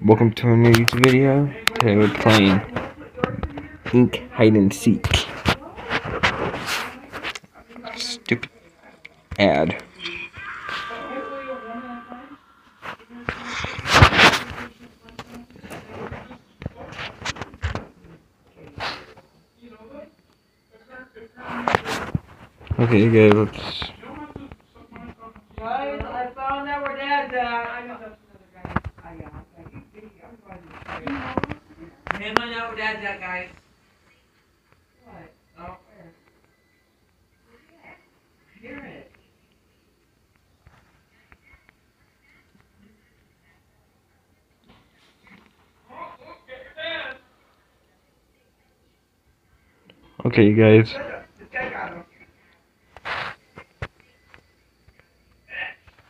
Welcome to a new YouTube video. Today we're playing Ink Hide and Seek. Stupid ad. Okay, you guys, let's. Out where Dad's at. Him I know where uh, Dad's at, guys. What? Oh, where? Hear it. Okay, guys. This guy got him.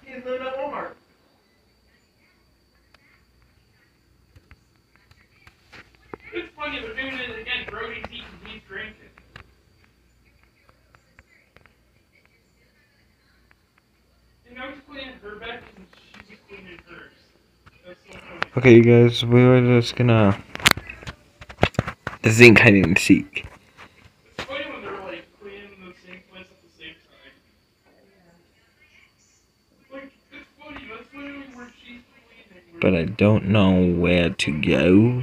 He's living at Walmart. It's funny, we're doing it again. Brody's eating, he's drinking. And I was cleaning her and she was cleaning hers. So. Okay, you guys, we were just gonna. Is Ink Hide and Seek. It's funny when they're like cleaning the same place at the same time. Like, it's funny, that's literally where she's cleaning. where But I don't know where to go.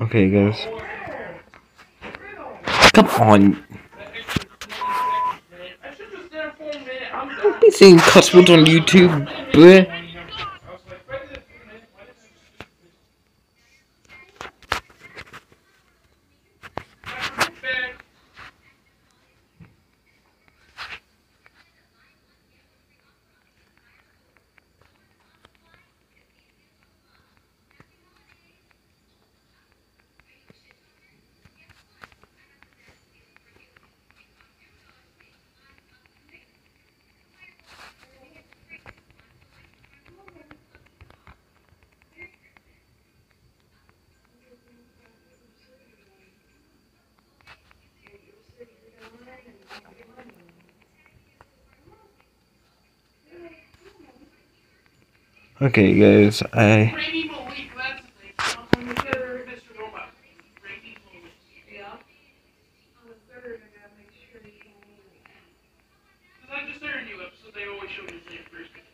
Okay, guys. Come on. I should just stand for a minute. I'm done. Don't be saying cuss words on YouTube, bruh. I was like, why did it for a minute? Why did it just back? Okay, guys, I. Rami Malek, that's his name. I'm the other Mr. Robot. Rami Malek. Yeah. On the third, I gotta make sure you can Because I just turned you up, so they always show you the guys, I.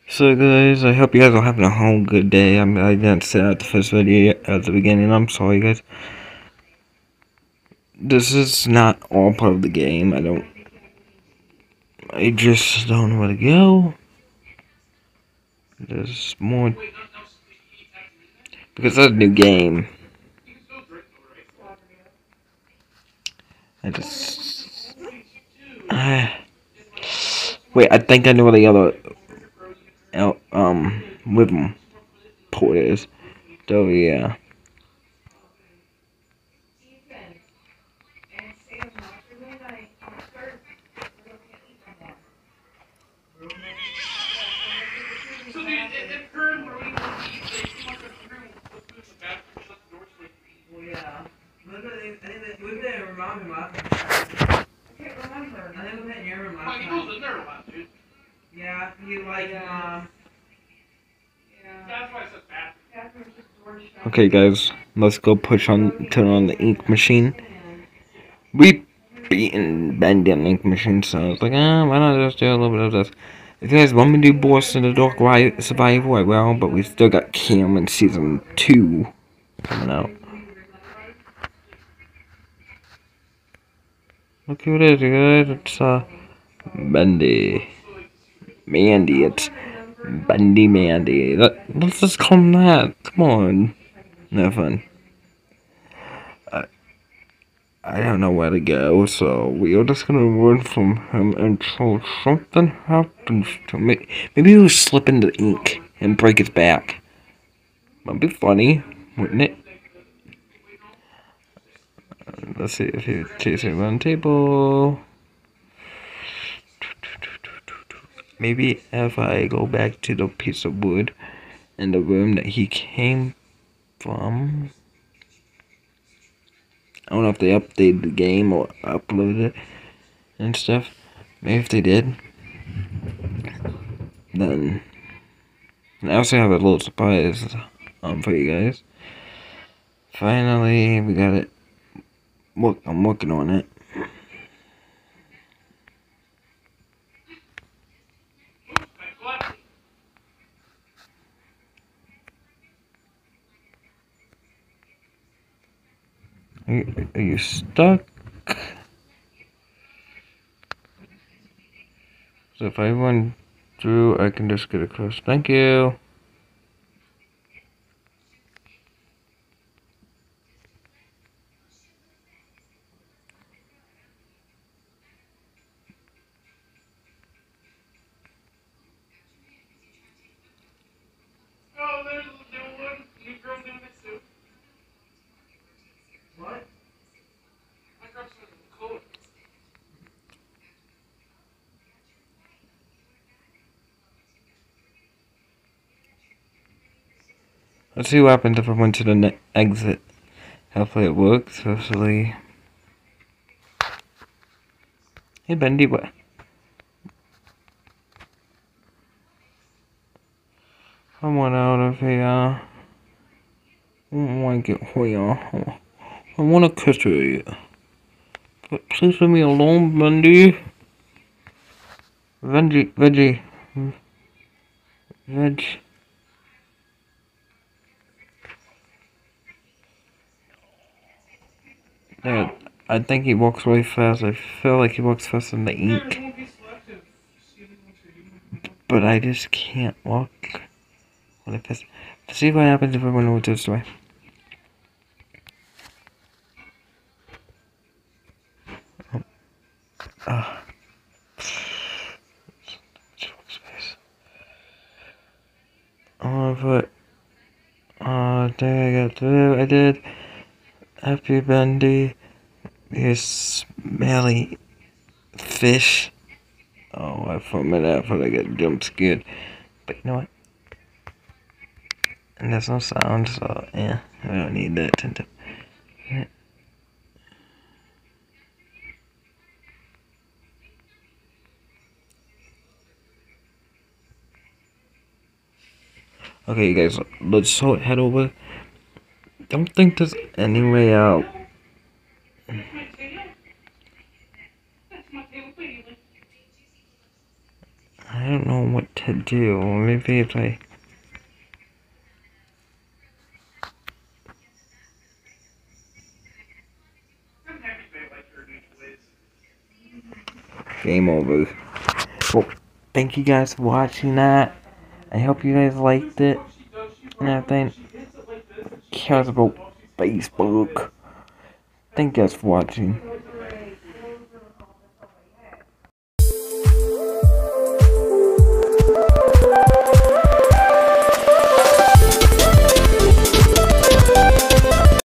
So, guys, I hope you guys are having a whole good day. I'm, I didn't say that the first video at the beginning. I'm sorry, guys. This is not all part of the game. I don't. I just don't know where to go. There's more. Because that's a new game. I just. Ah. wait, I think I know where the other. Um, Rhythm port is. So, yeah. And Sam, after midnight, on the third, we're looking at each one. So, dude, if, if her and Marie were to eat, they came up and threw the food in the bathroom, shut the doors so they could eat. Well, yeah. Look at it, I think that, we did it remind me last time. I can't remember. I think we met in your room Like, last he time. goes in there a lot, dude. Yeah, you like, um. Yeah. That's why I said bathroom. Catherine's just door shut. Okay, guys, let's go push on, turn on the ink machine. We beaten Bendy on the ink machine, so I was like, ah, why not just do a little bit of this? If you guys want me to do Boris and the Dark Ri- Survival, I will, but we still got Cameron Season 2 coming out. Look who it is, guys. It's, uh, Bendy. Mandy, it's Bendy Mandy. Let, let's just call him that. Come on. No fun. I don't know where to go, so we are just gonna run from him until something happens to me. Maybe he'll slip into the ink and break his back. Might be funny, wouldn't it? Let's see if he chases around the table. Maybe if I go back to the piece of wood in the room that he came from. I don't know if they updated the game or uploaded it and stuff. Maybe if they did, then I also have a little surprise um, for you guys. Finally, we got it. Look, I'm working on it. Are you, are you stuck? So if I run through, I can just get across. Thank you. Oh, there's a new one. New girl doing it too. What? My girl's in the code. Let's see what happens if I went to the exit. Hopefully it works. Hopefully. Hey Bendy, what? Come on out of here. I want to get here. I want to kiss you. But please leave me alone, Bendy. Veggie, veggie. Veg. Yeah, I think he walks really fast. I feel like he walks faster than the ink. won't be selective. See if it's a human. But I just can't walk. What if. Let's see what happens if I went over this way. Oh. Ah. Oh, but... Oh, there I got through. I did. Happy Bendy. You smelly fish. Oh, I for I thought I got jump scared. But you know what? And there's no sound, so yeah, I don't need that. To, Okay, you guys, let's head over. Don't think there's any way out. I don't know what to do. Maybe if I. Game over. Well, thank you guys for watching that. I hope you guys liked it. And everything. she hits it like this. and she Cares about Facebook. Thank you guys for watching.